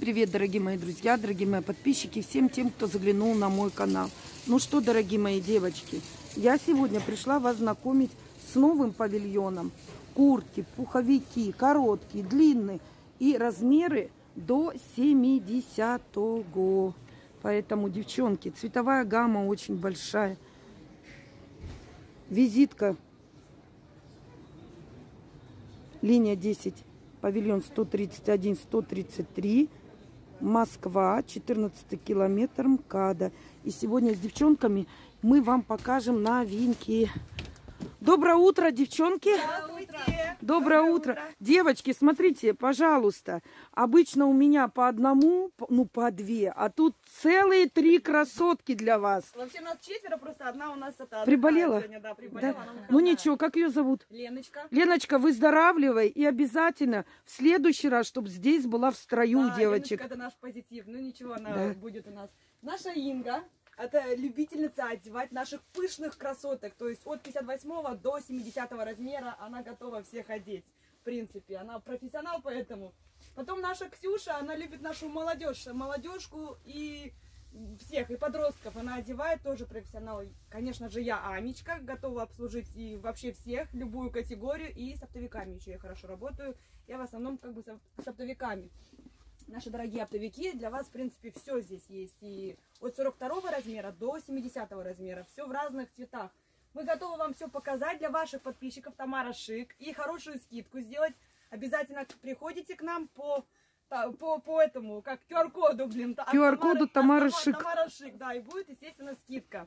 Привет, дорогие мои друзья, дорогие мои подписчики, всем тем, кто заглянул на мой канал. Ну что, дорогие мои девочки, я сегодня пришла вас знакомить с новым павильоном. Куртки, пуховики, короткие, длинные и размеры до 70 -го. Поэтому, девчонки, цветовая гамма очень большая. Визитка. Линия 10, павильон 131-133. Москва, 14 километр МКАДа. И сегодня с девчонками мы вам покажем новинки. Доброе утро, девчонки! Здравствуйте! Доброе, утро. Девочки, смотрите, пожалуйста. Обычно у меня по одному, ну по две, а тут целые три красотки для вас. Вообще нас четверо, просто одна у нас это Приболела? Сегодня, да, приболела. Да? Ну ничего, как ее зовут? Леночка. Леночка, выздоравливай и обязательно в следующий раз, чтобы здесь была в строю Да, девочек. Леночка это наш позитив. Ну ничего, она Да. будет у нас. Наша Инга, это любительница одевать наших пышных красоток. То есть от 58 до 70 размера она готова всех одеть. В принципе, она профессионал поэтому. Потом наша Ксюша, она любит нашу молодежь, молодежку и всех, и подростков. Она одевает тоже профессионал. Конечно же, я Амечка, готова обслужить и вообще всех, любую категорию. И с оптовиками еще я хорошо работаю. Я в основном как бы с оптовиками. Наши дорогие оптовики, для вас, в принципе, все здесь есть. И от 42 размера до 70 размера. Все в разных цветах. Мы готовы вам все показать для ваших подписчиков Тамара Шик и хорошую скидку сделать. Обязательно приходите к нам по по, по этому, как QR-коду, блин. QR-коду Тамара Тама- Шик. Тамара Шик, да, и будет, естественно, скидка.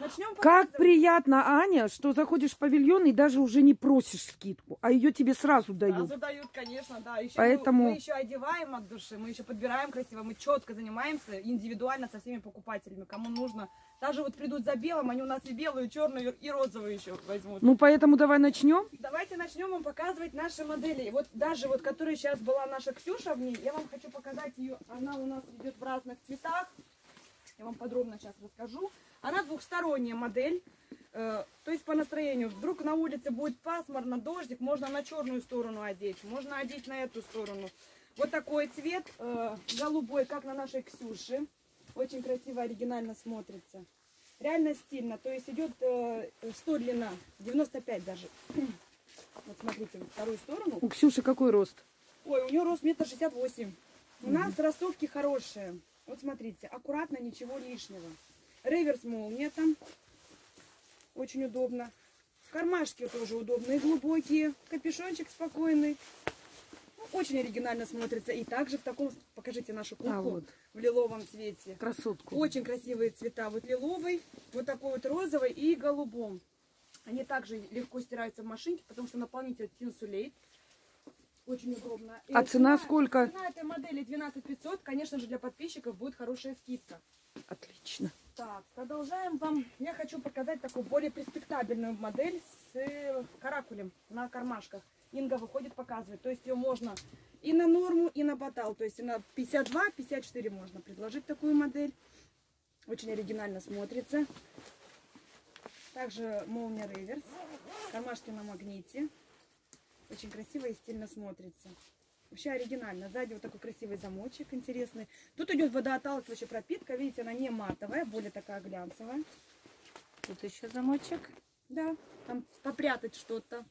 Начнем Как приятно, Аня, что заходишь в павильон и даже уже не просишь скидку, а ее тебе сразу дают. Сразу дают, конечно, да. Еще Поэтому- мы, мы еще одеваем от души, мы еще подбираем красиво, мы четко занимаемся индивидуально со всеми покупателями, кому нужно. Даже вот придут за белым, они у нас и белую, и черную, и розовую еще возьмут. Ну, поэтому давай начнем. Давайте начнем вам показывать наши модели. И Вот даже вот, которая сейчас была наша Ксюша в ней, я вам хочу показать ее. Она у нас идет в разных цветах. Я вам подробно сейчас расскажу. Она двухсторонняя модель. Э, то есть по настроению. Вдруг на улице будет пасмурно, дождик, можно на черную сторону одеть, можно одеть на эту сторону. Вот такой цвет, э, голубой, как на нашей Ксюше. Очень красиво, оригинально смотрится. Реально стильно. То есть идет э, 100 длина, 95 даже. Вот смотрите, вторую сторону. У Ксюши какой рост? Ой, у нее рост метр шестьдесят восемь. У нас ростовки хорошие. Вот смотрите, аккуратно, ничего лишнего. Реверс молния там. Очень удобно. Кармашки тоже удобные, глубокие. Капюшончик спокойный. Ну, очень оригинально смотрится. И также в таком, покажите нашу куклу А, вот. в лиловом цвете. Красотку. Очень красивые цвета. Вот лиловый, вот такой вот розовый и голубом. Они также легко стираются в машинке, потому что наполнитель тинсулейт. Очень удобно. И А цена сколько? Цена этой модели 12 500. Конечно же, для подписчиков будет хорошая скидка. Отлично. Так, продолжаем вам. Я хочу показать такую более перспектабельную модель с э, каракулем на кармашках. Инга выходит, показывает. То есть ее можно и на норму, и на батал. То есть на 52, 54 можно предложить такую модель. Очень оригинально смотрится. Также молния реверс. Кармашки на магните. Очень красиво и стильно смотрится. Вообще оригинально. Сзади вот такой красивый замочек интересный. Тут идет водоотталкивающая пропитка. Видите, она не матовая, более такая глянцевая. Тут еще замочек. Да, там попрятать что-то.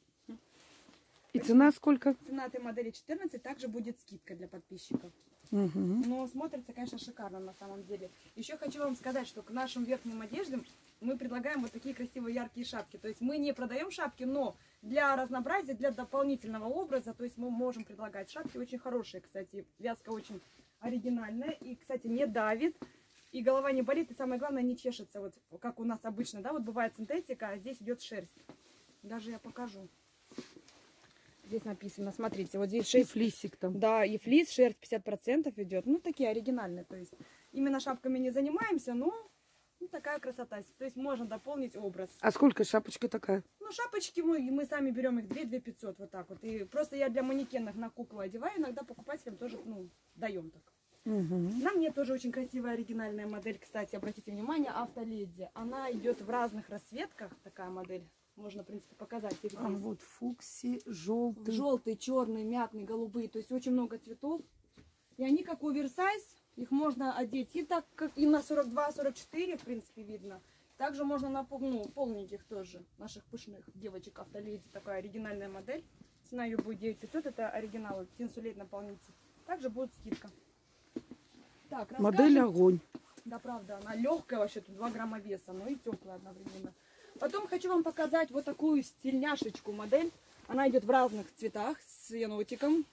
И цена сколько? Цена этой модели 14, также будет скидка для подписчиков. Мгм. Но смотрится, конечно, шикарно на самом деле. Еще хочу вам сказать, что к нашим верхним одеждам мы предлагаем вот такие красивые яркие шапки. То есть мы не продаем шапки, но для разнообразия, для дополнительного образа, то есть мы можем предлагать шапки очень хорошие, кстати. Вязка очень оригинальная и, кстати, не давит. И голова не болит, и самое главное, не чешется, вот как у нас обычно, да, вот бывает синтетика, а здесь идет шерсть. Даже я покажу. Здесь написано, смотрите, вот здесь И 6 флисик там. да, и флис, шерсть 50% идет. Ну, такие оригинальные. То есть именно шапками не занимаемся, но ну, такая красота. То есть можно дополнить образ. А сколько шапочка такая? Ну, шапочки мы, мы сами берем их 2 2 500 вот так вот. И просто я для манекенов на куклу одеваю, иногда покупателям тоже, ну, даем так. Мгм. На мне тоже очень красивая оригинальная модель, кстати, обратите внимание, автоледи. Она идет в разных расцветках, такая модель. Можно, в принципе, показать их А здесь. вот фукси, желтый. Желтый, черный, мятный, голубые. То есть очень много цветов. И они как оверсайз, их можно одеть и так, как и на 42-44, в принципе, видно. Также можно на ну, полненьких тоже, наших пышных девочек автоледи, такая оригинальная модель. Цена ее будет 9500, это оригинал, тинсулейт наполнитель. Также будет скидка. Так, Модель огонь. Да, правда, она легкая вообще, тут 2 грамма веса, но и теплая одновременно. Потом хочу вам показать вот такую стильняшечку модель. Она идет в разных цветах с енотиком.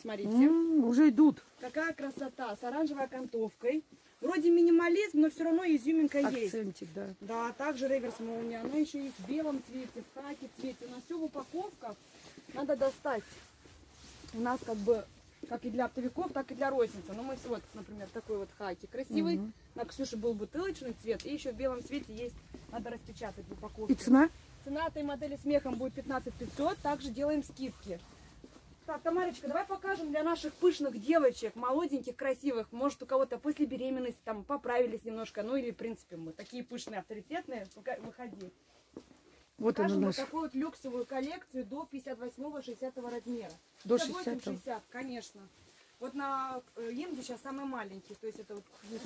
Смотрите. М, уже идут. Какая красота, с оранжевой окантовкой. Вроде минимализм, но все равно изюминка есть. Акцентик, да. Да, также реверс молния. Она еще есть в белом цвете, в хаке цвете. У нас все в упаковках. Надо достать. У нас как бы, как и для оптовиков, так и для розницы. Ну, мы вот, например, такой вот хаки красивый. Мгм. На Ксюше был бутылочный цвет. И еще в белом цвете есть, надо распечатать в упаковке. И цена? Цена этой модели с мехом будет 15 500. Также делаем скидки. Так, Тамарочка, давай покажем для наших пышных девочек, молоденьких, красивых. Может, у кого-то после беременности там поправились немножко. Ну или, в принципе, мы такие пышные, авторитетные. Выходи. Вот Покажем вот такую вот люксовую коллекцию до 58-60 размера. До 58, 60. 60, конечно. Вот на э, Инге сейчас самый маленький, то есть это вот ну,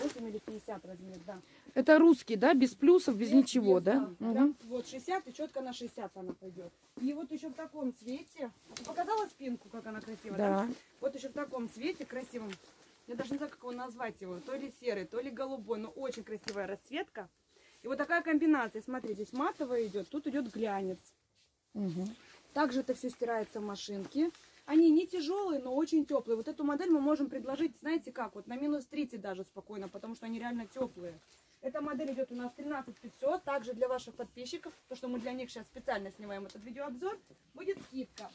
48 или 50 размер, да. Это русский, да? Без плюсов, без Без- ничего, без, да? Прям Мгм. вот 60 и четко на 60 она пойдет. И вот еще в таком цвете. Показала спинку, как она красивая, Да. Вот еще в таком цвете красивом. Я даже не знаю, как его назвать его. То ли серый, то ли голубой, но очень красивая расцветка. И вот такая комбинация. Смотри, здесь матовая идет, тут идет глянец. Мгм. Также это все стирается в машинке. Они не тяжелые, но очень теплые. Вот эту модель мы можем предложить, знаете как, вот на минус 30 даже спокойно, потому что они реально теплые. Эта модель идет у нас 13 500, также для ваших подписчиков, то что мы для них сейчас специально снимаем этот видеообзор, будет скидка.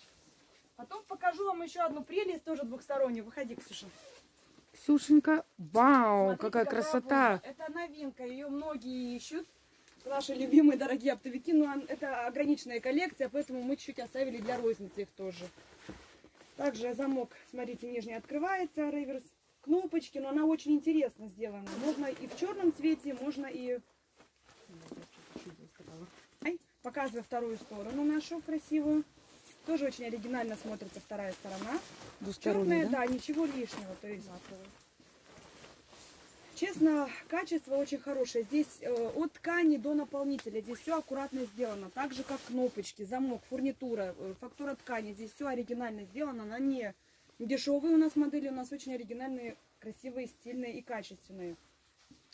Потом покажу вам еще одну прелесть, тоже двухстороннюю. Выходи, Ксюша. Ксюшенька, вау, Смотрите, какая какая красота. бомба. Это новинка, ее многие ищут. Наши любимые дорогие оптовики, но это ограниченная коллекция, поэтому мы чуть-чуть оставили для розницы их тоже. Также замок, смотрите, нижний открывается, реверс. Кнопочки, но она очень интересно сделана. Можно и в черном цвете, можно и... Ай, показываю вторую сторону нашу красивую. Тоже очень оригинально смотрится вторая сторона. Черная, да? да, ничего лишнего. То есть, честно, качество очень хорошее. Здесь э, от ткани до наполнителя. Здесь все аккуратно сделано. Так же, как кнопочки, замок, фурнитура, э, фактура ткани. Здесь все оригинально сделано. Она не дешевые у нас модели. У нас очень оригинальные, красивые, стильные и качественные.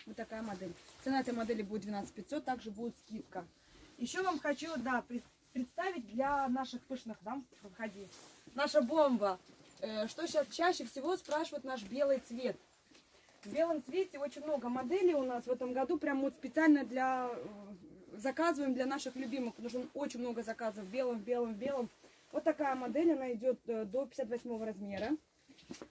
Вот такая модель. Цена этой модели будет 12 500. Также будет скидка. Еще вам хочу, да, пред- представить для наших пышных дам. Выходи. Наша бомба. Э, Что сейчас чаще всего спрашивают наш белый цвет. В белом цвете очень много моделей у нас в этом году. Прям вот специально для... э, Заказываем для наших любимых, потому что очень много заказов в белом, в белом, в белом. Вот такая модель, она идет э, до 58 размера.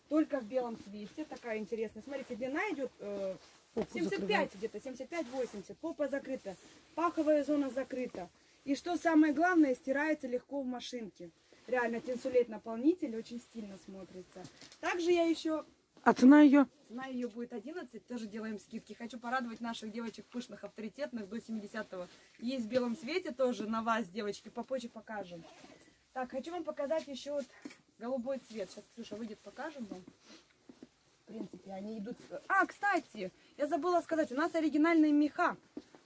Только в белом цвете, такая интересная. Смотрите, длина идет э, Попу 75 где-то, 75-80. Попа закрыта, паховая зона закрыта. И что самое главное, стирается легко в машинке. Реально, тенсулейт наполнитель очень стильно смотрится. Также я еще, А цена ее? цена ее будет 11, тоже делаем скидки. Хочу порадовать наших девочек пышных, авторитетных до 70-го. Есть в белом цвете тоже на вас, девочки, попозже покажем. Так, хочу вам показать еще вот голубой цвет. Сейчас Ксюша выйдет, покажем вам. В принципе, они идут... А, кстати, я забыла сказать, у нас оригинальные меха.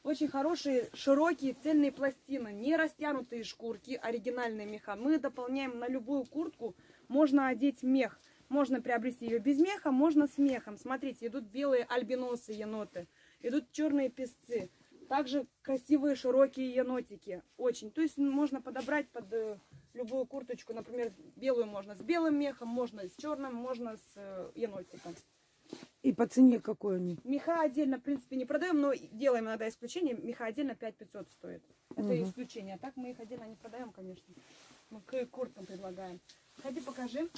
Очень хорошие, широкие, цельные пластины. Не растянутые шкурки, оригинальные меха. Мы дополняем на любую куртку. Можно одеть мех. Можно приобрести ее без меха, можно с мехом. Смотрите, идут белые альбиносы еноты. Идут черные песцы. Также красивые широкие енотики. Очень. То есть можно подобрать под э, любую курточку. Например, белую можно с белым мехом, можно с черным, можно с э, енотиком. И по цене какой они? Меха отдельно, в принципе, не продаем, но делаем иногда исключение. Меха отдельно 5500 стоит. Это Мгм. исключение. А так мы их отдельно не продаем, конечно. Мы к курткам предлагаем. Ходи, покажи.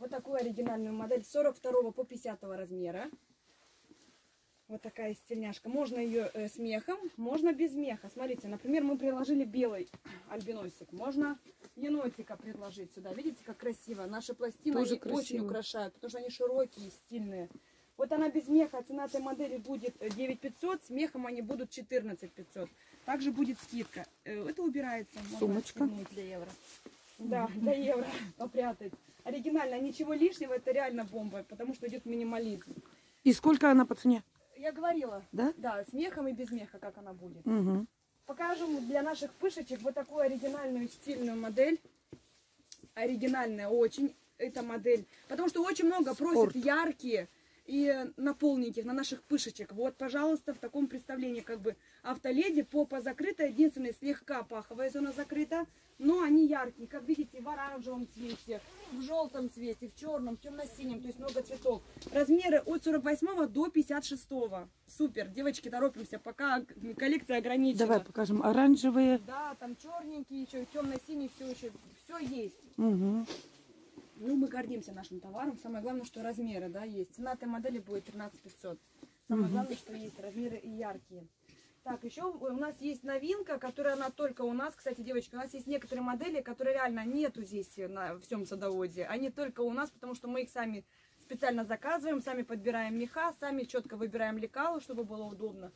Вот такую оригинальную модель 42 по 50 размера. Вот такая стильняшка. Можно ее э, с мехом, можно без меха. Смотрите, например, мы приложили белый альбиносик. Можно енотика предложить сюда. Видите, как красиво. Наши пластины Тоже они очень красиво. украшают, потому что они широкие, стильные. Вот она без меха, цена этой модели будет э, 9500, с мехом они будут 14500. Также будет скидка. Э, Это убирается. Сумочка. для евро. Да, для евро попрятать. Оригинально, ничего лишнего, это реально бомба, потому что идет минимализм. И сколько она по цене? Я говорила, Да? да, с мехом и без меха, как она будет. Угу. Покажем для наших пышечек вот такую оригинальную стильную модель. Оригинальная очень эта модель. Потому что очень много просят Спорт. яркие и наполненьких на наших пышечек. Вот, пожалуйста, в таком представлении как бы автоледи, попа закрыта, единственное слегка паховая зона закрыта, но они яркие, как видите, в оранжевом цвете, в желтом цвете, в черном, в темно-синем, то есть много цветов. Размеры от 48 до 56. Супер, девочки, торопимся, пока коллекция ограничена. Давай покажем. Оранжевые. Да, там черненький, еще темно-синий, все еще, все есть. Угу. Ну, мы гордимся нашим товаром. Самое главное, что размеры, да, есть. Цена этой модели будет 13 500. Самое Мгм. главное, что есть размеры и яркие. Так, еще у нас есть новинка, которая она только у нас. Кстати, девочки, у нас есть некоторые модели, которые реально нету здесь на всем садоводе. Они только у нас, потому что мы их сами специально заказываем, сами подбираем меха, сами четко выбираем лекала, чтобы было удобно.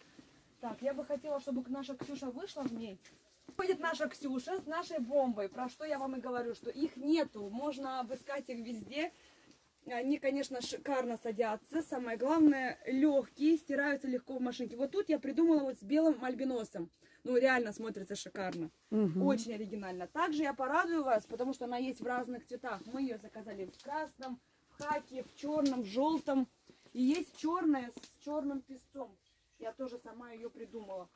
Так, я бы хотела, чтобы наша Ксюша вышла в ней. Ходит наша Ксюша с нашей бомбой, про что я вам и говорю, что их нету, можно обыскать их везде. Они, конечно, шикарно садятся. Самое главное, легкие, стираются легко в машинке. Вот тут я придумала вот с белым альбиносом. Ну, реально смотрится шикарно. Угу. Очень оригинально. Также я порадую вас, потому что она есть в разных цветах. Мы ее заказали в красном, в хаке, в черном, в желтом. И есть черная с черным песцом. Я тоже сама ее придумала.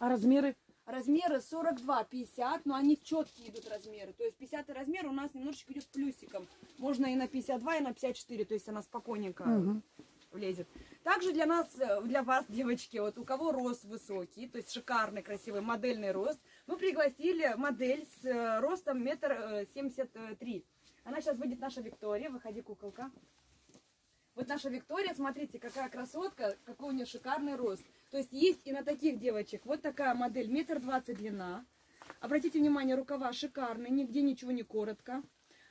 А размеры? Размеры 42-50, но они четкие идут размеры. То есть 50 размер у нас немножечко идет плюсиком. Можно и на 52, и на 54, то есть она спокойненько Мгм. влезет. Также для нас, э, для вас, девочки, вот у кого рост высокий, то есть шикарный, красивый модельный рост, мы пригласили модель с э, ростом метр э, семьдесят три. Она сейчас выйдет наша Виктория. Выходи, куколка. Вот наша Виктория, смотрите, какая красотка, какой у нее шикарный рост. То есть есть и на таких девочек вот такая модель, метр двадцать длина. Обратите внимание, рукава шикарные, нигде ничего не коротко.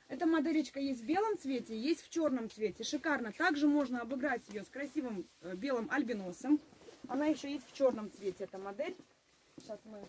Эта моделечка есть в белом цвете, есть в черном цвете. Шикарно. Также можно обыграть ее с красивым э, белым альбиносом. Она еще есть в черном цвете, эта модель. Сейчас мы...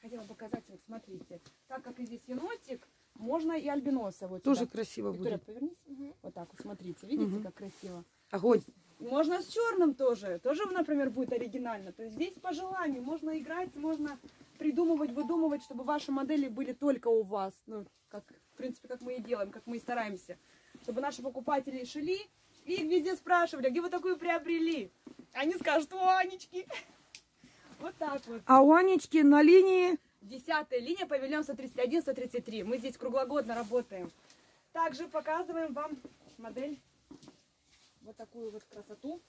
Хотела показать, вот смотрите. Так как и здесь енотик, можно и альбиноса вот Тоже сюда. красиво Виктория, будет. повернись. Вот так вот, смотрите. Видите, Мгм. как красиво? Огонь. Можно с черным тоже. Тоже, например, будет оригинально. То есть здесь по желанию можно играть, можно придумывать, выдумывать, чтобы ваши модели были только у вас. Ну, как, в принципе, как мы и делаем, как мы и стараемся. Чтобы наши покупатели шли и их везде спрашивали, «А где вы такую приобрели? Они скажут, у Анечки. Вот так вот. А у Анечки на линии Десятая линия, павильон 131-133. Мы здесь круглогодно работаем. Также показываем вам модель, вот такую вот красоту.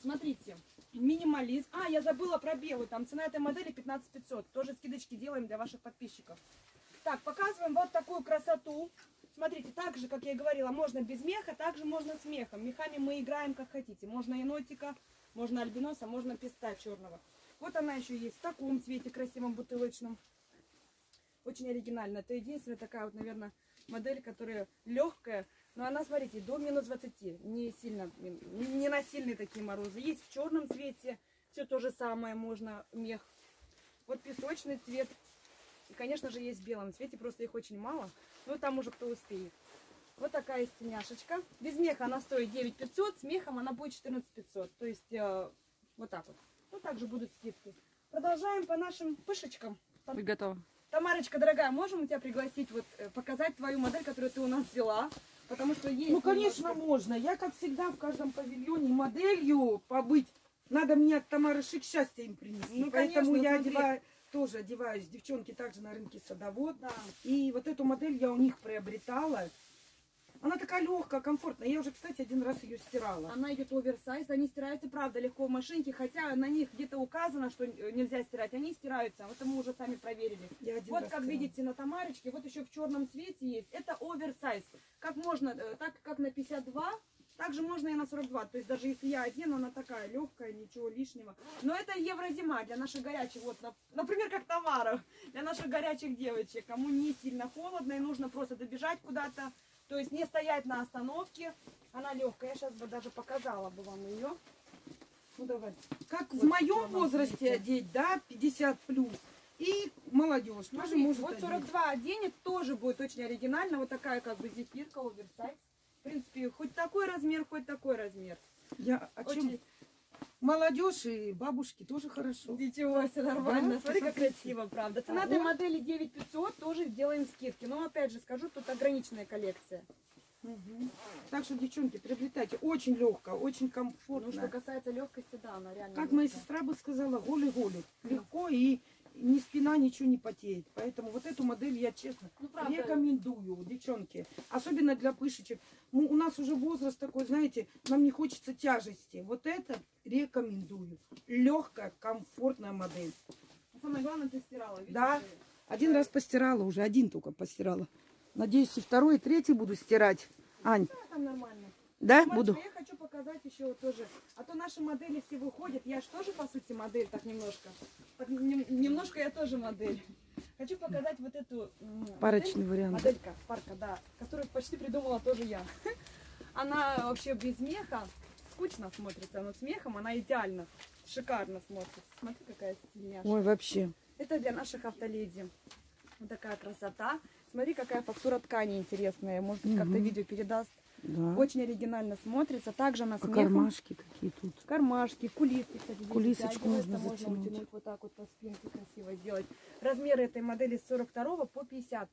Смотрите, минимализм. А, я забыла про белую. Там цена этой модели 15 500. Тоже скидочки делаем для ваших подписчиков. Так, показываем вот такую красоту. Смотрите, так же, как я и говорила, можно без меха, также можно с мехом. Мехами мы играем как хотите. Можно енотика, можно альбиноса, можно песца черного. Вот она еще есть в таком цвете красивом бутылочном. Очень оригинально. Это единственная такая вот, наверное, модель, которая легкая. Но она, смотрите, до минус 20. Не сильно, не на сильные такие морозы. Есть в черном цвете. Все то же самое можно, мех. Вот песочный цвет. И, конечно же, есть в белом цвете, просто их очень мало. Но там уже кто успеет. Вот такая стеняшечка. Без меха она стоит 9 500, с мехом она будет 14 500. То есть э, вот так вот. Ну, также будут скидки. Продолжаем по нашим пышечкам. Вы готовы? Тамарочка, дорогая, можем у тебя пригласить, вот, э, показать твою модель, которую ты у нас взяла? Потому что есть... Ну, конечно, немножко- можно. Я, как всегда, в каждом павильоне моделью побыть. Надо мне от Тамары Шик счастье им принести. Ну, Поэтому конечно, я смотри. одеваю, тоже одеваюсь. Девчонки также на рынке садовод. Да. И вот эту модель я у них приобретала. Она такая легкая, комфортная. Я уже, кстати, один раз ее стирала. Она идет оверсайз, они стираются, правда, легко в машинке, хотя на них где-то указано, что э, нельзя стирать, они стираются, вот мы уже сами проверили. Я один Вот раз как стирала. видите на Тамарочке, вот еще в черном цвете есть, это оверсайз. Как можно, э, так как на 52, также можно и на 42, то есть даже если я одену, она такая легкая, ничего лишнего. Но это еврозима для наших горячих, вот, нап- например, как Тамара, для наших горячих девочек, кому не сильно холодно и нужно просто добежать куда-то, то есть не стоять на остановке. Она легкая, я сейчас бы даже показала бы вам ее. Ну давай. Как в Вот моем что нам возрасте видите. одеть, да, 50 плюс. И молодежь тоже Смотри, может вот одеть. 42 оденет, тоже будет очень оригинально. Вот такая как бы зефирка, оверсайз. В принципе, хоть такой размер, хоть такой размер. Я о чем? Очень... Молодежь и бабушки тоже хорошо. Ничего, все нормально. Да? Смотри, как красиво, правда. Цена А этой вот. модели 9500, тоже делаем скидки. Но опять же скажу, тут ограниченная коллекция. Мгм. Так что, девчонки, приобретайте. Очень легко, очень комфортно. Ну, что касается легкости, да, она реально Как моя легкая. сестра бы сказала, голый-голый. Легко и ни спина, ничего не потеет. Поэтому вот эту модель я, честно, Ну, правда. рекомендую, девчонки. Особенно для пышечек. Ну, у нас уже возраст такой, знаете, нам не хочется тяжести. Вот это рекомендую. Легкая, комфортная модель. Самое главное, ты стирала. видишь? Да. Один раз постирала уже, один только постирала. Надеюсь, и второй, и третий буду стирать. Ань, Да, там нормально. Да, Мальчик, буду? я хочу показать еще вот тоже. А то наши модели все выходят. Я же тоже, по сути, модель, так немножко. Так нем- немножко я тоже модель. Хочу показать вот эту Парочный модель. вариант. Моделька, парка, да. Которую почти придумала тоже я. Она вообще без меха. Скучно смотрится, но с мехом она идеально. Шикарно смотрится. Смотри, какая стильняшка. Ой, вообще. Это для наших автоледи. Вот такая красота. Смотри, какая фактура ткани интересная. Может, быть, как-то видео передаст. Да. Очень оригинально смотрится. Также А мехом. кармашки какие тут. Кармашки, кулиски, кстати, Кулисочку можно можно затянуть. утянуть вот так вот по спинке красиво сделать. Размеры этой модели с 42 по 50.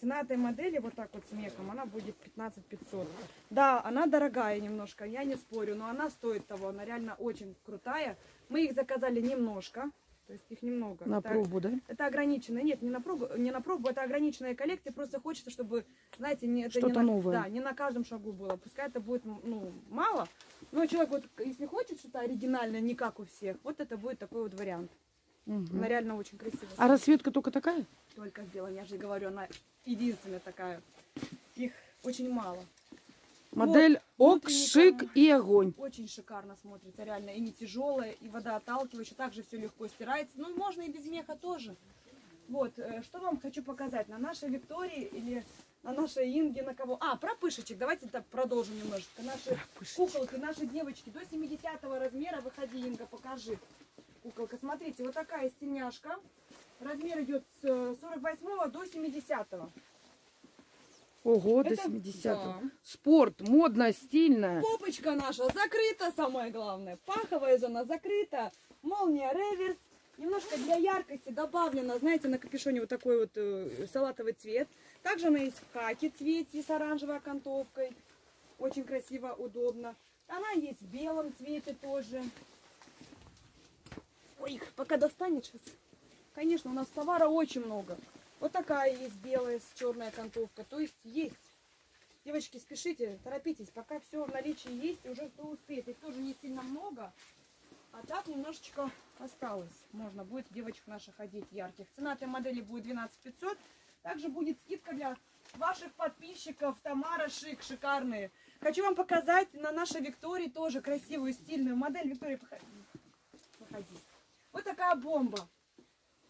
Цена этой модели вот так вот с мехом, она будет 15 500. Да, она дорогая немножко, я не спорю, но она стоит того, она реально очень крутая. Мы их заказали немножко, то есть их немного. На Это- пробу, да? это ограниченная, нет, не на пробу, не на пробу, это ограниченная коллекция. Просто хочется, чтобы, знаете, не, это не на, новое. Да, не на каждом шагу было. Пускай это будет, ну, мало. Но человек вот, если хочет что-то оригинальное, не как у всех, вот это будет такой вот вариант. Мгм. Она реально очень красивая. А расцветка только такая? Только сделана, я же говорю, она единственная такая. Их очень мало. Модель Вот, ок, шик карман. и огонь. Очень шикарно смотрится, реально. И не тяжелая, и водоотталкивающая. Также все легко стирается. Ну, можно и без меха тоже. Вот, э, что вам хочу показать. На нашей Виктории или на нашей Инге, на кого... А, про пышечек. Давайте так продолжим немножечко. Наши куколки, наши девочки до 70 размера. Выходи, Инга, покажи. Куколка, смотрите, вот такая стеняшка. Размер идет с э, 48 до 70 Ого, до Это- 70-го. да. Спорт, модно, стильно. Попочка наша закрыта, самое главное. Паховая зона закрыта. Молния реверс. Немножко для яркости добавлено, знаете, на капюшоне вот такой вот э, салатовый цвет. Также она есть в хаке цвете с оранжевой окантовкой. Очень красиво, удобно. Она есть в белом цвете тоже. Ой, пока достанет сейчас. Конечно, у нас товара очень много. Вот такая есть белая с черной окантовкой. То есть есть. Девочки, спешите, торопитесь, пока все в наличии есть, уже кто успеет. Их тоже не сильно много, а так немножечко осталось. Можно будет девочек наших одеть ярких. Цена этой модели будет 12 500. Также будет скидка для ваших подписчиков. Тамара Шик, шикарные. Хочу вам показать на нашей Виктории тоже красивую, стильную модель. Виктория. Выходи. Вот такая бомба.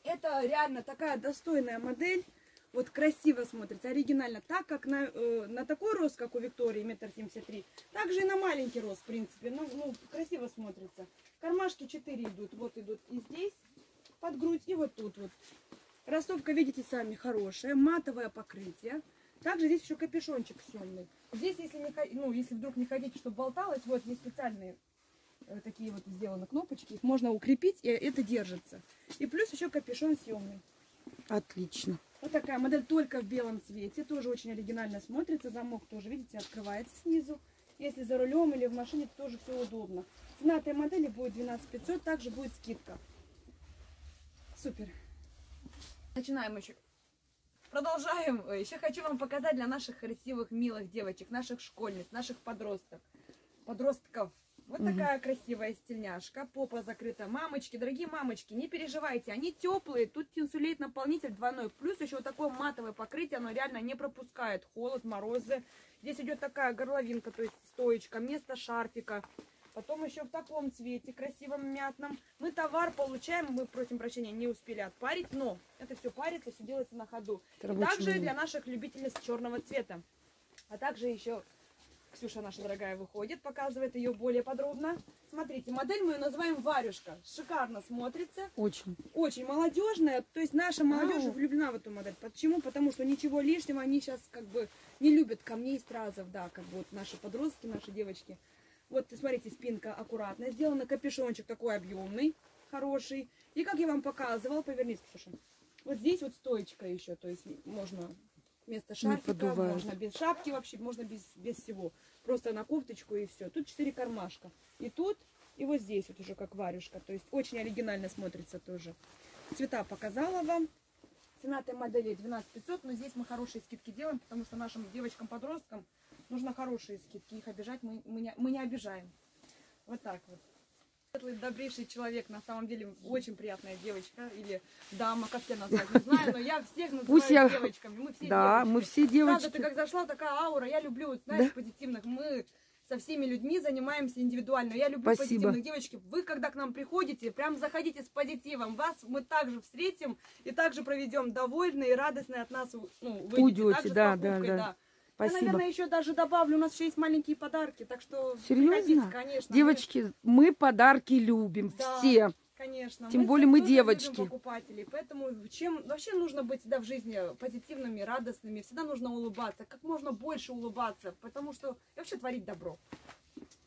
Это реально такая достойная модель. Вот красиво смотрится, оригинально. Так как на, э, на такой рост, как у Виктории, метр семьдесят три, так же и на маленький рост, в принципе. Ну, ну, красиво смотрится. Кармашки 4 идут. Вот идут и здесь, под грудь, и вот тут вот. Ростовка, видите сами, хорошая. Матовое покрытие. Также здесь еще капюшончик съемный. Здесь, если, не, ну, если вдруг не хотите, чтобы болталось, вот есть специальные такие вот сделаны кнопочки. Их можно укрепить, и это держится. И плюс еще капюшон съемный. Отлично. Вот такая модель только в белом цвете. Тоже очень оригинально смотрится. Замок тоже, видите, открывается снизу. Если за рулем или в машине, то тоже все удобно. Цена этой модели будет 12 500. Также будет скидка. Супер. Начинаем еще. Продолжаем. Еще хочу вам показать для наших красивых, милых девочек, наших школьниц, наших подростков. Подростков. Вот Мгм. такая красивая стильняшка. Попа закрыта. Мамочки, дорогие мамочки, не переживайте. Они теплые. Тут тинсулейт наполнитель двойной. Плюс еще вот такое матовое покрытие. Оно реально не пропускает холод, морозы. Здесь идет такая горловинка, то есть стоечка, место шарфика. Потом еще в таком цвете, красивом мятном. Мы товар получаем, мы, просим прощения, не успели отпарить, но это все парится, все делается на ходу. И также для наших любительниц черного цвета. А также еще Ксюша наша дорогая выходит, показывает ее более подробно. Смотрите, модель мы ее называем Варюшка. Шикарно смотрится. Очень. Очень молодежная, то есть наша молодежь Ау. влюблена в эту модель. Почему? Потому что ничего лишнего, они сейчас как бы не любят камней, стразов, да, как бы вот наши подростки, наши девочки. Вот, смотрите, спинка аккуратная сделана, капюшончик такой объемный, хороший. И как я вам показывала, повернись, Ксюша, вот здесь вот стоечка еще, то есть можно вместо шарфика, можно без шапки вообще, можно без, без всего. Просто на кофточку и все. Тут четыре кармашка. И тут, и вот здесь вот уже как варюшка. То есть очень оригинально смотрится тоже. Цвета показала вам. Цена этой модели 12 500, но здесь мы хорошие скидки делаем, потому что нашим девочкам-подросткам нужно хорошие скидки. Их обижать мы, мы, не, мы не обижаем. Вот так вот. Светлый, добрейший человек, на самом деле очень приятная девочка или дама, как тебя назвать, не знаю, но я всех называю Пусть я- девочками. Мы все Да, девочки. мы все девочки. Правда, ты как зашла, такая аура. Я люблю, вот, знаешь, позитивных. Мы со всеми людьми занимаемся индивидуально. Я люблю Спасибо. позитивных девочки. Вы, когда к нам приходите, прям заходите с позитивом. Вас мы также встретим и также проведем довольные и радостные от нас. Ну, выйдете Уйдете, с да, покупкой, да, да. Я, Спасибо. наверное, еще даже добавлю, у нас еще есть маленькие подарки, так что Серьезно? конечно. Девочки, мы подарки любим. Да. Все. Мы, конечно. Тем более мы девочки. покупателей, поэтому чем вообще нужно быть всегда в жизни позитивными, радостными, всегда нужно улыбаться, как можно больше улыбаться, потому что и вообще творить добро.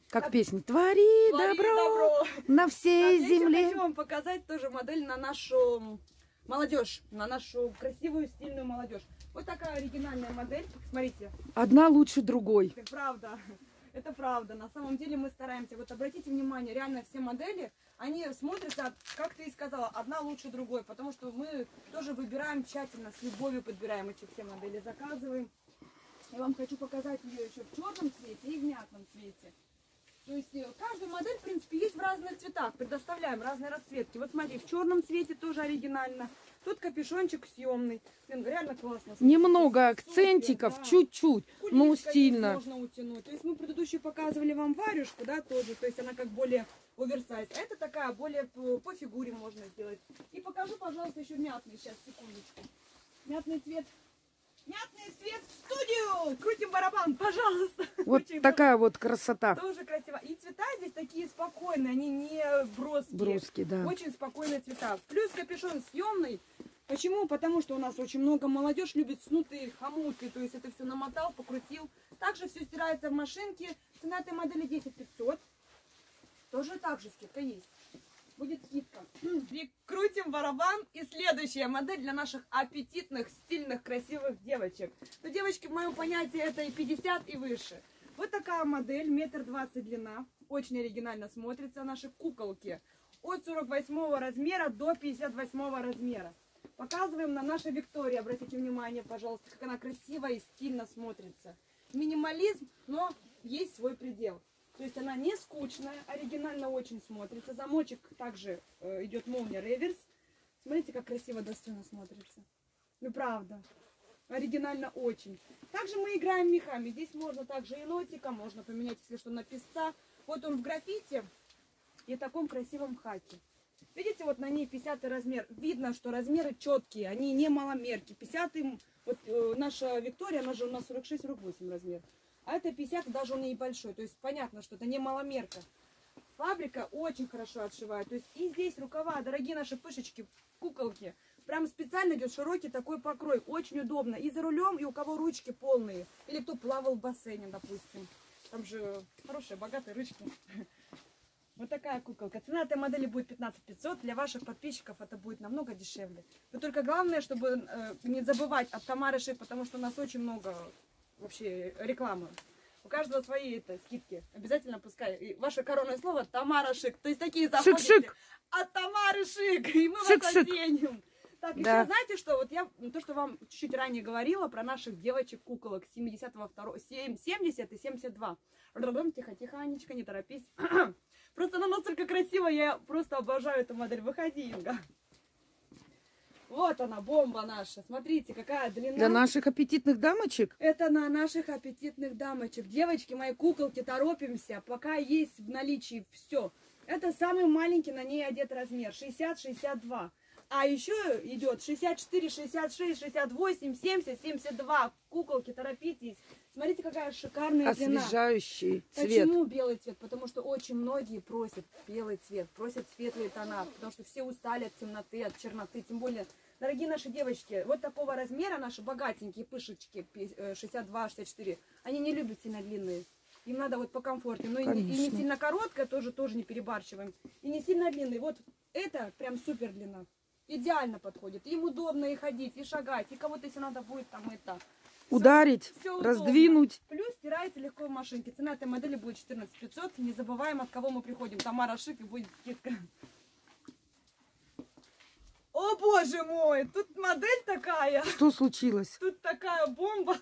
Как Так. песня. Твори, Твори добро, добро. на всей еще земле. хочу вам показать тоже модель на нашу молодежь, на нашу красивую, стильную молодежь. Вот такая оригинальная модель. Смотрите, Одна лучше другой. это правда. Это правда. На самом деле мы стараемся. Вот обратите внимание, реально все модели, они смотрятся, как ты и сказала, одна лучше другой. Потому что мы тоже выбираем тщательно, с любовью подбираем эти все модели, заказываем. Я вам хочу показать ее еще в черном цвете и в мятном цвете. То есть э, каждая модель, в принципе, есть в разных цветах. Предоставляем разные расцветки. Вот смотри, в черном цвете тоже оригинально. Тут капюшончик съемный. Блин, реально классно. Немного акцентиков, да. чуть-чуть, но Куличка здесь стильно. Можно утянуть. То есть мы предыдущие показывали вам варюшку, да, тоже. То есть она как более оверсайз. А это такая более по, по фигуре можно сделать. И покажу, пожалуйста, еще мятный. Сейчас, секундочку. Мятный цвет. Мятный цвет в студию! Крутим барабан, пожалуйста. Вот Очень такая вот красота. Тоже красиво. И цвета здесь такие спокойные, они не броские. Броски, да. Очень спокойные цвета. Плюс капюшон съемный. Почему? Потому что у нас очень много молодежь любит снутые хомуты. То есть это все намотал, покрутил. Также все стирается в машинке. Цена этой модели 10 500. Тоже так же скидка есть. Будет скидка. Крутим барабан. И следующая модель для наших аппетитных, стильных, красивых девочек. Но девочки, в моем понятии, это и 50 и выше. Вот такая модель, метр двадцать длина. Очень оригинально смотрится. Наши куколки. От 48 размера до 58 размера. Показываем на нашей Виктории. Обратите внимание, пожалуйста, как она красиво и стильно смотрится. Минимализм, но есть свой предел. То есть она не скучная, оригинально очень смотрится. Замочек также э, идет молния реверс. Смотрите, как красиво достойно смотрится. Ну правда. Оригинально очень. Также мы играем мехами. Здесь можно также и лотика, можно поменять, если что, на песца. Вот он в граффите и таком красивом хаке. Видите, вот на ней 50 размер. Видно, что размеры четкие, они не маломерки. 50 вот э, наша Виктория, она же у нас 46-48 размер. А это 50, и даже он небольшой. То есть понятно, что это не маломерка. Фабрика очень хорошо отшивает. То есть и здесь рукава, дорогие наши пышечки, куколки. Прям специально идет широкий такой покрой. Очень удобно. И за рулем, и у кого ручки полные. Или кто плавал в бассейне, допустим. Там же хорошие, богатые ручки. Вот такая куколка. Цена этой модели будет 15 500. Для ваших подписчиков это будет намного дешевле. Вы только главное, чтобы э, не забывать от Тамары Шик, потому что у нас очень много вообще рекламы. У каждого свои это, скидки. Обязательно пускай. И ваше коронное слово Тамара Шик. То есть такие заходите Шик-шик. от Тамары Шик. И мы вас Шик-шик. оценим. Так, еще Да. знаете что? Вот я то, что вам чуть-чуть ранее говорила про наших девочек-куколок 72 7, 70 и 72. Рррррм, Тихо, тихонечко, не торопись. Просто она настолько красивая, я просто обожаю эту модель. Выходи, Инга. Вот она, бомба наша. Смотрите, какая длина. Для наших аппетитных дамочек Это на наших аппетитных дамочек. Девочки, мои куколки, торопимся, пока есть в наличии все. Это самый маленький на ней одет размер, 60-62. А еще идет 64, 66, 68, 70, 72. Куколки, торопитесь. Смотрите, какая шикарная длина. Освежающий цвет. Почему белый цвет? Потому что очень многие просят белый цвет, просят светлые тона, потому что все устали от темноты, от черноты. Тем более, дорогие наши девочки, вот такого размера наши богатенькие пышечки э, 62-64, они не любят сильно длинные. Им надо вот по комфортнее. Но и не, и не сильно короткая, тоже, тоже не перебарщиваем. И не сильно длинный. Вот это прям супер длина. Идеально подходит. Им удобно и ходить, и шагать, и кого-то, если надо будет там это. Ударить, Всё удобно. раздвинуть. Плюс стирается легко в машинке. Цена этой модели будет 14 500. Не забываем, от кого мы приходим. Тамара Шик и будет скидка. О боже мой, тут модель такая. Что случилось? Тут такая бомба.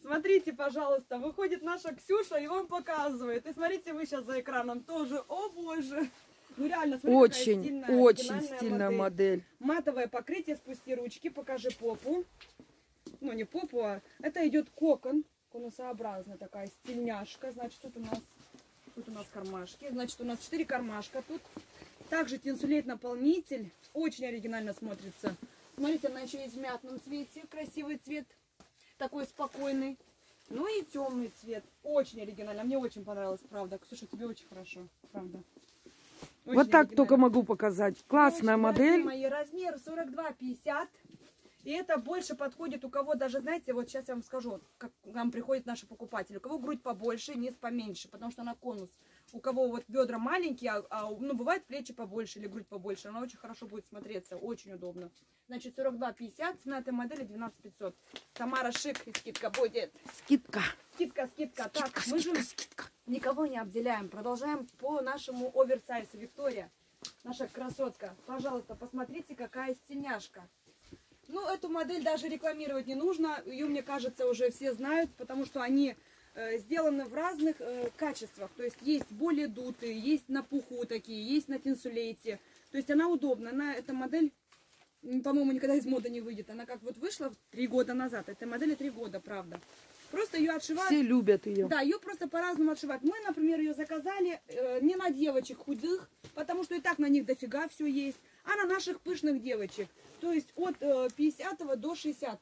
Смотрите, пожалуйста, выходит наша Ксюша и вам показывает. И смотрите вы сейчас за экраном тоже. О боже. Ну реально, какая Очень, стильная, очень стильная модель. модель. Матовое покрытие, спусти ручки, покажи попу. Ну, не попу, а это идет кокон, конусообразная такая стильняшка. Значит, тут у нас, тут у нас кармашки. Значит, у нас 4 кармашка тут. Также тинсулейт наполнитель. Очень оригинально смотрится. Смотрите, она еще есть в мятном цвете. Красивый цвет. Такой спокойный. Ну и темный цвет. Очень оригинально. Мне очень понравилось, правда. Ксюша, тебе очень хорошо, правда. Очень Вот так только могу показать. Классная Очень модель. Мои размер 42-50. И это больше подходит у кого даже, знаете, вот сейчас я вам скажу, как к нам приходят наши покупатели. У кого грудь побольше, низ поменьше, потому что она конус. У кого вот бедра маленькие, а, а, ну, бывает плечи побольше или грудь побольше. Она очень хорошо будет смотреться, очень удобно. Значит, 42-50, цена этой модели 12 500. Тамара Шик и скидка будет. Скидка. Скидка, скидка. Так, Скидка, мы же скидка, скидка. Никого не обделяем. Продолжаем по нашему оверсайзу. Виктория, наша красотка, пожалуйста, посмотрите, какая стеняшка. Ну, эту модель даже рекламировать не нужно. Ее, мне кажется, уже все знают, потому что они сделаны в разных э, качествах. То есть есть более дутые, есть на пуху такие, есть на тинсулейте. То есть она удобна. Она, эта модель, по-моему, никогда из моды не выйдет. Она как вот вышла три года назад. Этой модели три года, правда. Просто ее отшивают. Все любят ее. Да, ее просто по-разному отшивать. Мы, например, ее заказали э, не на девочек худых, потому что и так на них дофига все есть, а на наших пышных девочек. То есть от э, 50 до 60,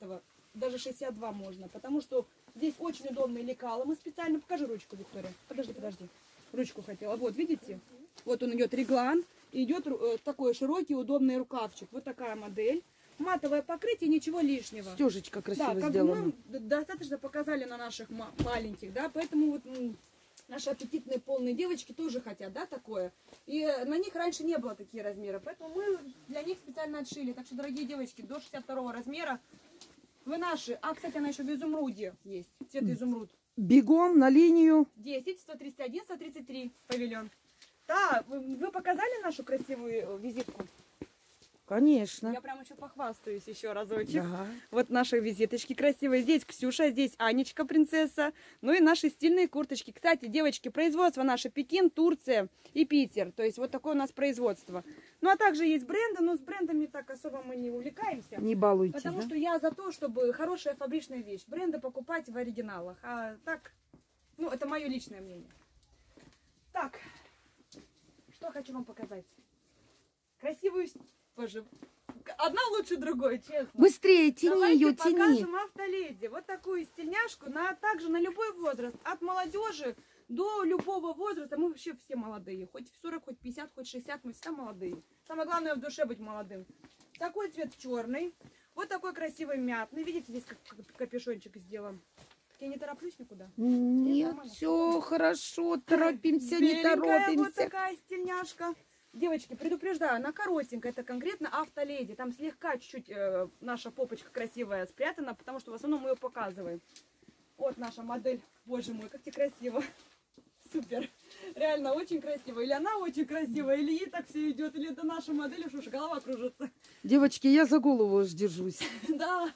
даже 62 можно, потому что здесь очень удобные лекала. Мы специально, покажи ручку, Виктория. Подожди, подожди. Ручку хотела. Вот, видите? Вот он идет реглан, и идет э, такой широкий, удобный рукавчик. Вот такая модель. Матовое покрытие, ничего лишнего. Стежечка красиво Да, как сделана. мы достаточно показали на наших ма- маленьких, да, поэтому вот наши аппетитные полные девочки тоже хотят, да, такое. И э, на них раньше не было такие размеры, поэтому мы для них специально отшили. Так что, дорогие девочки, до 62 размера вы наши. А, кстати, она еще в изумруде есть, цвет изумруд. Бегом на линию. 10, 131, 133 павильон. Да, вы, вы показали нашу красивую э, визитку? Конечно. Я прям еще похвастаюсь еще разочек. Да. Вот наши визиточки красивые. Здесь Ксюша, здесь Анечка, принцесса. Ну и наши стильные курточки. Кстати, девочки, производство наше Пекин, Турция и Питер. То есть вот такое у нас производство. Ну а также есть бренды, но с брендами так особо мы не увлекаемся. Не балуйтесь, Потому да? что я за то, чтобы хорошая фабричная вещь. Бренды покупать в оригиналах. А так, ну это мое личное мнение. Так, что хочу вам показать. Красивую... Боже, одна лучше другой, честно. Быстрее, тяни Давайте ее, тяни. покажем автоледи. Вот такую стильняшку, на, также на любой возраст. От молодежи до любого возраста. Мы вообще все молодые. Хоть в 40, хоть 50, хоть 60, мы всегда молодые. Самое главное в душе быть молодым. Такой цвет черный. Вот такой красивый мятный. Видите, здесь как капюшончик сделан. Я не тороплюсь никуда. Нет, все хорошо, торопимся, не Беленькая вот торопимся. такая стильняшка. Девочки, предупреждаю, она коротенькая, это конкретно автоледи. Там слегка чуть-чуть э, наша попочка красивая спрятана, потому что в основном мы ее показываем. Вот наша модель. Боже мой, как тебе красиво. Супер. Реально очень красиво. Или она очень красивая, или ей так все идет, или это наша модель, уж уж голова кружится. Девочки, я за голову аж держусь. Да.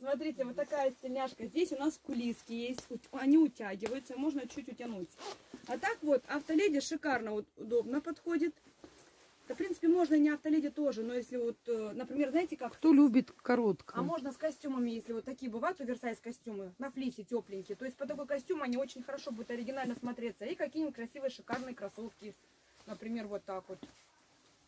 Смотрите, вот такая стеняшка. Здесь у нас кулиски есть. Они утягиваются, можно чуть утянуть. А так вот, автоледи шикарно, вот, удобно подходит. Да, в принципе, можно и не автоледи тоже, но если вот, э, например, знаете как? Кто любит А короткое? можно с костюмами, если вот такие бывают оверсайз костюмы, на флисе тепленькие. То есть по такой костюм они очень хорошо будут оригинально смотреться. И какие-нибудь красивые, шикарные кроссовки. Например, вот так вот.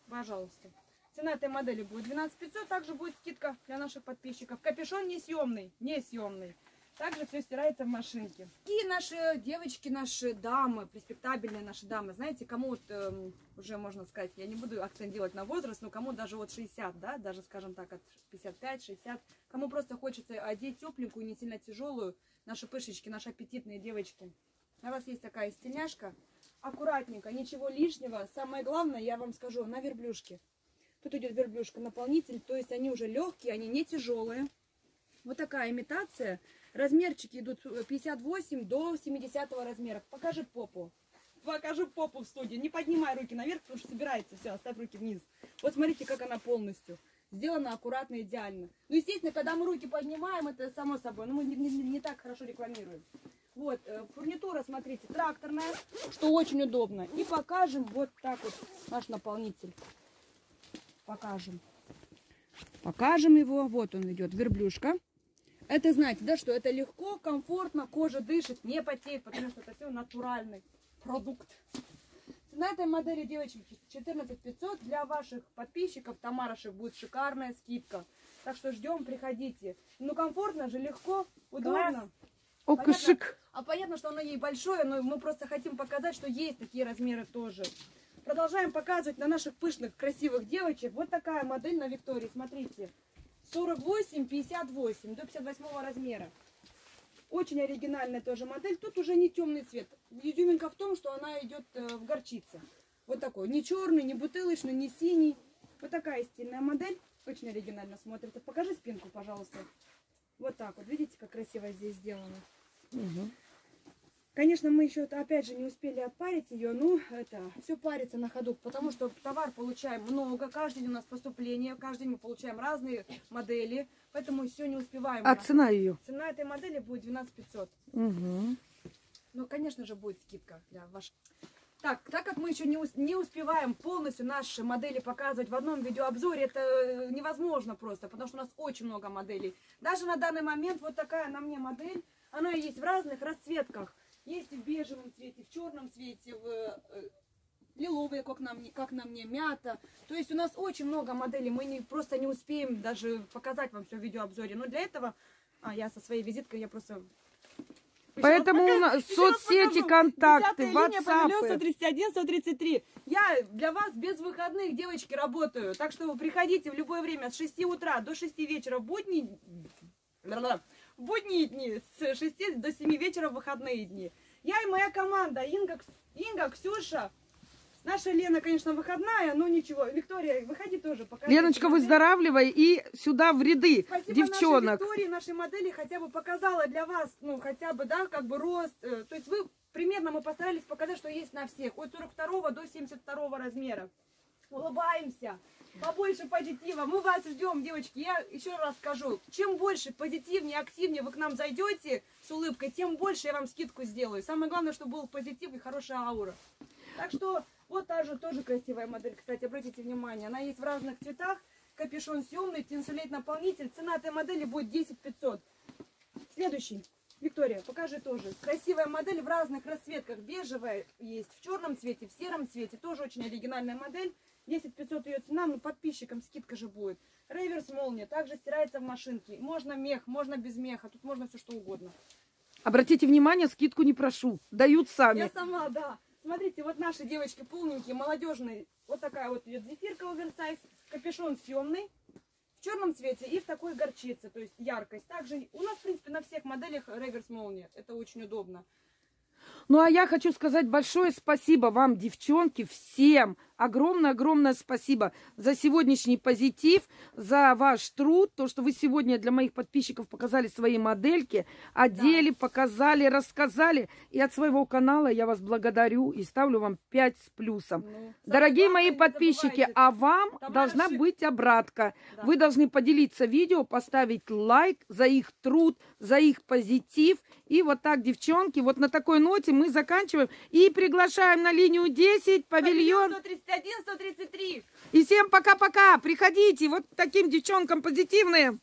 Пожалуйста. Цена этой модели будет 12 500. Также будет скидка для наших подписчиков. Капюшон несъемный, несъемный. Также все стирается в машинке. И наши девочки, наши дамы, респектабельные наши дамы, знаете, кому вот эм, уже можно сказать, я не буду акцент делать на возраст, но кому даже вот 60, да, даже скажем так, от 55-60, кому просто хочется одеть тепленькую, не сильно тяжелую, наши пышечки, наши аппетитные девочки. У вас есть такая стеняшка, аккуратненько, ничего лишнего. Самое главное, я вам скажу, на верблюшке. Тут идет верблюшка наполнитель, то есть они уже легкие, они не тяжелые. Вот такая имитация. Размерчики идут 58 до 70 размера. Покажи попу. Покажу попу в студии. Не поднимай руки наверх, потому что собирается. Все, оставь руки вниз. Вот смотрите, как она полностью. Сделана аккуратно, идеально. Ну, естественно, когда мы руки поднимаем, это само собой. Но мы не, не, не так хорошо рекламируем. Вот, э, фурнитура, смотрите, тракторная, что очень удобно. И покажем вот так вот наш наполнитель. Покажем. Покажем его. Вот он идет, верблюшка. Это знаете, да, что это легко, комфортно, кожа дышит, не потеет, потому что это все натуральный продукт. Цена этой модели, девочки, 14 500. Для ваших подписчиков, Тамарашек, будет шикарная скидка. Так что ждем, приходите. Ну, комфортно же, легко, удобно. О, Понятно? кошек. А понятно, что оно ей большое, но мы просто хотим показать, что есть такие размеры тоже. Продолжаем показывать на наших пышных, красивых девочек. Вот такая модель на Виктории, смотрите. 48, 58, до 58 размера. Очень оригинальная тоже модель. Тут уже не темный цвет. Изюминка в том, что она идет э, в горчице. Вот такой. Не черный, не бутылочный, не синий. Вот такая стильная модель. Очень оригинально смотрится. Покажи спинку, пожалуйста. Вот так вот. Видите, как красиво здесь сделано. Конечно, мы еще, опять же, не успели отпарить ее, но это все парится на ходу, потому что товар получаем много, каждый день у нас поступление, каждый день мы получаем разные модели, поэтому все не успеваем. А цена ее? Цена этой модели будет 12 500. Угу. Ну, конечно же, будет скидка для ваших. Так, так как мы еще не, не успеваем полностью наши модели показывать в одном видеообзоре, это э, невозможно просто, потому что у нас очень много моделей. Даже на данный момент вот такая на мне модель, она есть в разных расцветках. Есть в бежевом цвете, в черном цвете, в э, лиловые, как на, мне, как на мне, мята. То есть у нас очень много моделей, мы не, просто не успеем даже показать вам все в видеообзоре. Но для этого, а я со своей визиткой, я просто... Поэтому у нас соцсети, контакты, ватсапы. 131, 133. Я для вас без выходных, девочки, работаю. Так что вы приходите в любое время с 6 утра до 6 вечера в будни... Будние дни с 6 до 7 вечера в выходные дни. Я и моя команда, Инга, Инга Ксюша, наша Лена, конечно, выходная, но ничего. Виктория, выходи тоже. покажи Леночка, выздоравливай и сюда в ряды Спасибо девчонок. нашей Виктории, нашей модели хотя бы показала для вас, ну, хотя бы, да, как бы рост. э, То есть вы примерно мы постарались показать, что есть на всех. От 42 до 72 размера. Улыбаемся. Побольше позитива. Мы вас ждем, девочки. Я еще раз скажу. Чем больше позитивнее, активнее вы к нам зайдете с улыбкой, тем больше я вам скидку сделаю. Самое главное, чтобы был позитив и хорошая аура. Так что вот та же тоже красивая модель, кстати, обратите внимание. Она есть в разных цветах. Капюшон съемный, тенсулейт наполнитель. Цена этой модели будет 10 500. Следующий. Виктория, покажи тоже. Красивая модель в разных расцветках. Бежевая есть, в черном цвете, в сером цвете. Тоже очень оригинальная модель. 10 500 ее цена, но подписчикам скидка же будет. Реверс молния, также стирается в машинке. Можно мех, можно без меха, тут можно все что угодно. Обратите внимание, скидку не прошу. Дают Я сами. сама, да. Смотрите, вот наши девочки полненькие, молодежные. Вот такая вот идет зефирка оверсайз. Капюшон съемный. В черном цвете и в такой горчице, то есть яркость. Также у нас, в принципе, на всех моделях реверс молния. Это очень удобно. Ну а я хочу сказать большое спасибо вам, девчонки, всем. Огромное-огромное спасибо за сегодняшний позитив, за ваш труд, то, что вы сегодня для моих подписчиков показали свои модельки, одели, показали, рассказали. И от своего канала я вас благодарю и ставлю вам 5 с плюсом. Ну, Дорогие мои подписчики, а вам Тамара должна быть обратка. Да. Вы должны поделиться видео, поставить лайк за их труд, за их позитив. И вот так, девчонки, вот на такой ноте мы заканчиваем. И приглашаем на линию 10, павильон. 131, 133. И всем пока-пока. Приходите, вот таким девчонкам позитивные.